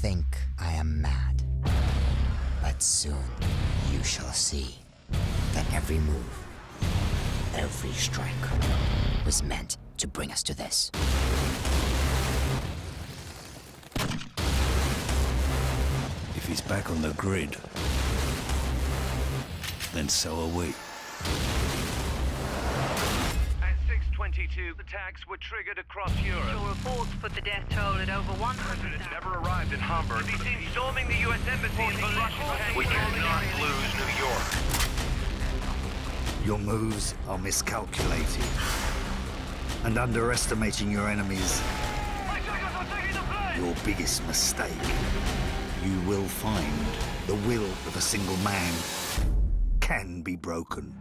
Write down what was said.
think I am mad. But soon you shall see that every move, every strike was meant to bring us to this. If he's back on the grid, then so are we. At 622, attacks were triggered across Europe. Your reports put the death toll at over 100. It never arrived in Hamburg. Be seen storming the U.S. embassy in Russian We cannot lose New York. Your moves are miscalculated and underestimating your enemies your biggest mistake. You will find the will of a single man can be broken.